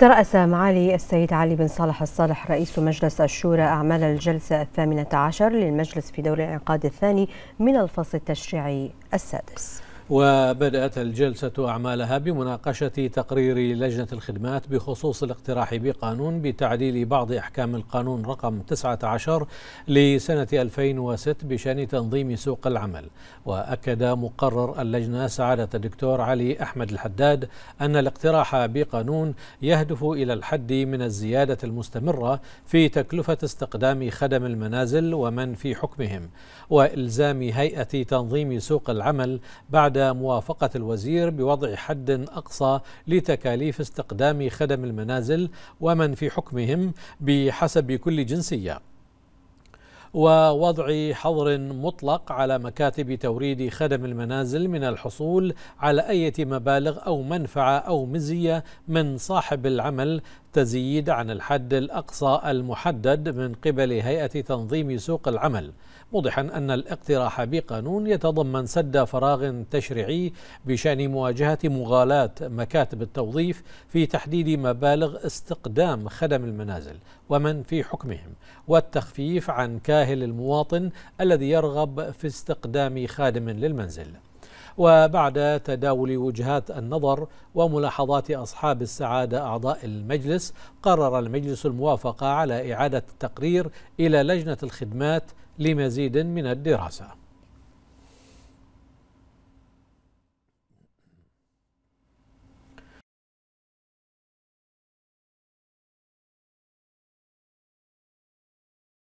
ترأس معالي السيد علي بن صالح الصالح رئيس مجلس الشورى أعمال الجلسة الثامنة عشر للمجلس في دور الانعقاد الثاني من الفصل التشريعي السادس. وبدأت الجلسة أعمالها بمناقشة تقرير لجنة الخدمات بخصوص الاقتراح بقانون بتعديل بعض أحكام القانون رقم 19 لسنة 2006 بشأن تنظيم سوق العمل. وأكد مقرر اللجنة سعادة الدكتور علي أحمد الحداد أن الاقتراح بقانون يهدف إلى الحد من الزيادة المستمرة في تكلفة استقدام خدم المنازل ومن في حكمهم وإلزام هيئة تنظيم سوق العمل بعد موافقة الوزير بوضع حد أقصى لتكاليف استقدام خدم المنازل ومن في حكمهم بحسب كل جنسية. ووضع حظر مطلق على مكاتب توريد خدم المنازل من الحصول على أي مبالغ أو منفعة أو مزية من صاحب العمل تزيد عن الحد الأقصى المحدد من قبل هيئة تنظيم سوق العمل موضحا أن الاقتراح بقانون يتضمن سد فراغ تشريعي بشأن مواجهة مغالاة مكاتب التوظيف في تحديد مبالغ استقدام خدم المنازل ومن في حكمهم والتخفيف عن كاهل المواطن الذي يرغب في استقدام خادم للمنزل. وبعد تداول وجهات النظر وملاحظات أصحاب السعادة أعضاء المجلس قرر المجلس الموافقة على إعادة التقرير إلى لجنة الخدمات لمزيد من الدراسة.